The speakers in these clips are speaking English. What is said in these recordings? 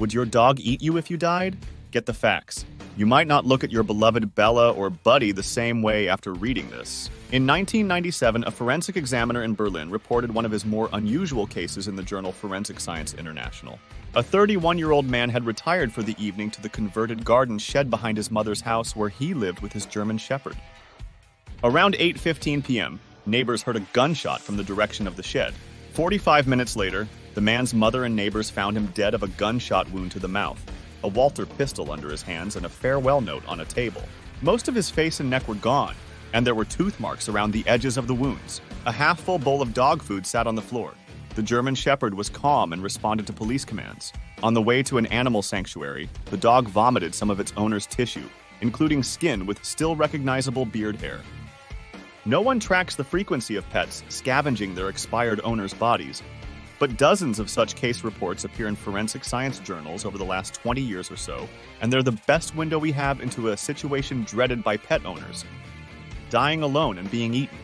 Would your dog eat you if you died? Get the facts. You might not look at your beloved Bella or Buddy the same way after reading this. In 1997, a forensic examiner in Berlin reported one of his more unusual cases in the journal Forensic Science International. A 31 year old man had retired for the evening to the converted garden shed behind his mother's house where he lived with his German Shepherd. Around 8:15 p.m., neighbors heard a gunshot from the direction of the shed. 45 minutes later, the man's mother and neighbors found him dead of a gunshot wound to the mouth, a Walther pistol under his hands, and a farewell note on a table. Most of his face and neck were gone, and there were tooth marks around the edges of the wounds. A half full bowl of dog food sat on the floor. The German Shepherd was calm and responded to police commands. On the way to an animal sanctuary, the dog vomited some of its owner's tissue, including skin with still recognizable beard hair. No one tracks the frequency of pets scavenging their expired owners' bodies, but dozens of such case reports appear in forensic science journals over the last 20 years or so, and they're the best window we have into a situation dreaded by pet owners dying alone and being eaten.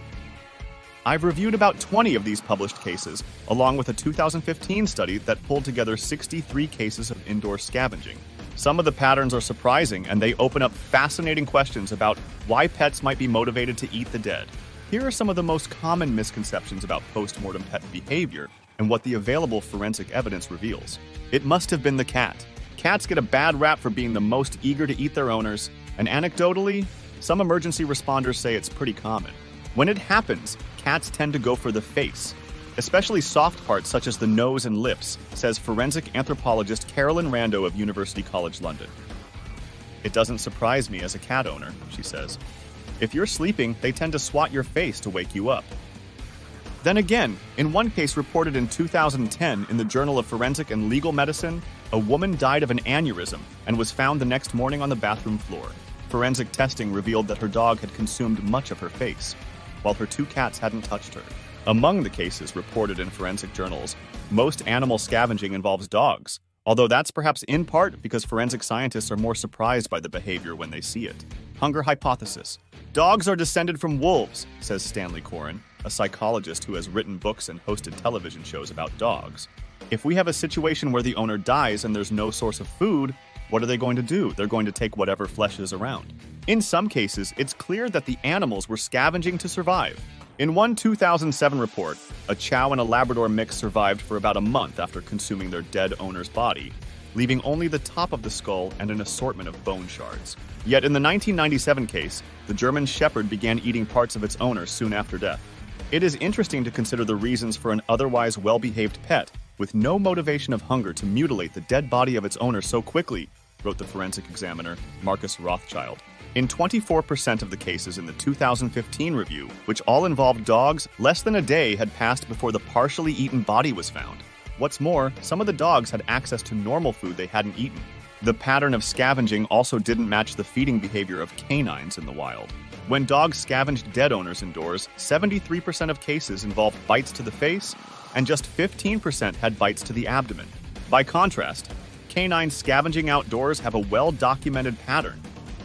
I've reviewed about 20 of these published cases, along with a 2015 study that pulled together 63 cases of indoor scavenging. Some of the patterns are surprising, and they open up fascinating questions about why pets might be motivated to eat the dead. Here are some of the most common misconceptions about postmortem pet behavior and what the available forensic evidence reveals. It must have been the cat. Cats get a bad rap for being the most eager to eat their owners, and anecdotally, some emergency responders say it's pretty common. When it happens, cats tend to go for the face, especially soft parts such as the nose and lips, says forensic anthropologist Carolyn Rando of University College London. It doesn't surprise me as a cat owner, she says. If you're sleeping, they tend to swat your face to wake you up. Then again, in one case reported in 2010 in the Journal of Forensic and Legal Medicine, a woman died of an aneurysm and was found the next morning on the bathroom floor. Forensic testing revealed that her dog had consumed much of her face, while her two cats hadn't touched her. Among the cases reported in forensic journals, most animal scavenging involves dogs, although that's perhaps in part because forensic scientists are more surprised by the behavior when they see it. Hunger hypothesis. Dogs are descended from wolves, says Stanley Coren, a psychologist who has written books and hosted television shows about dogs. If we have a situation where the owner dies and there's no source of food, what are they going to do? They're going to take whatever flesh is around. In some cases, it's clear that the animals were scavenging to survive. In one 2007 report, a Chow and a Labrador mix survived for about a month after consuming their dead owner's body, leaving only the top of the skull and an assortment of bone shards. Yet in the 1997 case, the German Shepherd began eating parts of its owner soon after death. It is interesting to consider the reasons for an otherwise well behaved pet with no motivation of hunger to mutilate the dead body of its owner so quickly wrote the forensic examiner Marcus Rothschild. In 24% of the cases in the 2015 review, which all involved dogs, less than a day had passed before the partially eaten body was found. What's more, some of the dogs had access to normal food they hadn't eaten. The pattern of scavenging also didn't match the feeding behavior of canines in the wild. When dogs scavenged dead owners indoors, 73% of cases involved bites to the face, and just 15% had bites to the abdomen. By contrast, Canines scavenging outdoors have a well documented pattern,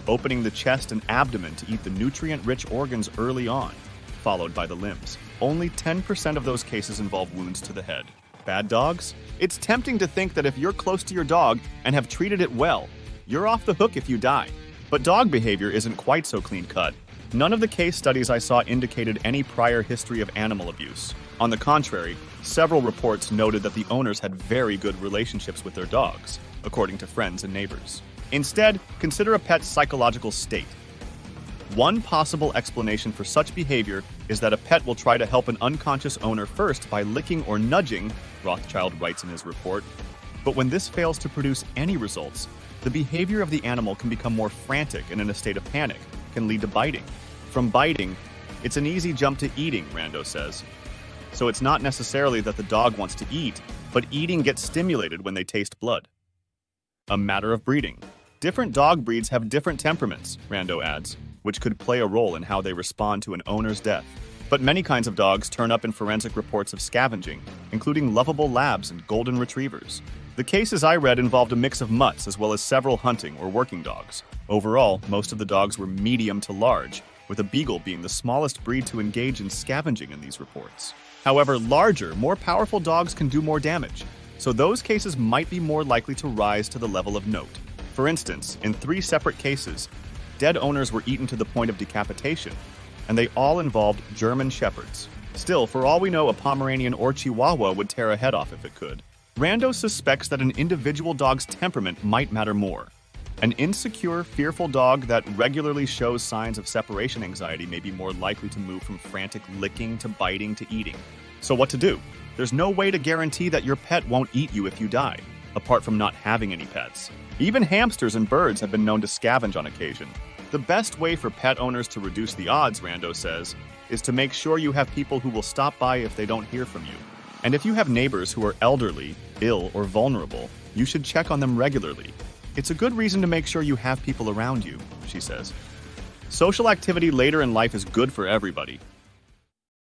opening the chest and abdomen to eat the nutrient rich organs early on, followed by the limbs. Only 10% of those cases involve wounds to the head. Bad dogs? It's tempting to think that if you're close to your dog and have treated it well, you're off the hook if you die. But dog behavior isn't quite so clean cut. None of the case studies I saw indicated any prior history of animal abuse. On the contrary, several reports noted that the owners had very good relationships with their dogs, according to friends and neighbors. Instead, consider a pet's psychological state. One possible explanation for such behavior is that a pet will try to help an unconscious owner first by licking or nudging, Rothschild writes in his report. But when this fails to produce any results, the behavior of the animal can become more frantic and in a state of panic, can lead to biting. From biting, it's an easy jump to eating, Rando says. So it's not necessarily that the dog wants to eat, but eating gets stimulated when they taste blood. A matter of breeding. Different dog breeds have different temperaments, Rando adds, which could play a role in how they respond to an owner's death. But many kinds of dogs turn up in forensic reports of scavenging, including lovable labs and golden retrievers. The cases I read involved a mix of mutts as well as several hunting or working dogs. Overall, most of the dogs were medium to large, with a beagle being the smallest breed to engage in scavenging in these reports. However, larger, more powerful dogs can do more damage. so those cases might be more likely to rise to the level of note. For instance, in three separate cases, dead owners were eaten to the point of decapitation, and they all involved German shepherds. Still, for all we know, a Pomeranian or Chihuahua would tear a head off if it could. Rando suspects that an individual dog's temperament might matter more. An insecure, fearful dog that regularly shows signs of separation anxiety may be more likely to move from frantic licking to biting to eating. So, what to do? There's no way to guarantee that your pet won't eat you if you die, apart from not having any pets. Even hamsters and birds have been known to scavenge on occasion. The best way for pet owners to reduce the odds, Rando says, is to make sure you have people who will stop by if they don't hear from you. And if you have neighbors who are elderly, ill, or vulnerable, you should check on them regularly it's a good reason to make sure you have people around you, she says. Social activity later in life is good for everybody,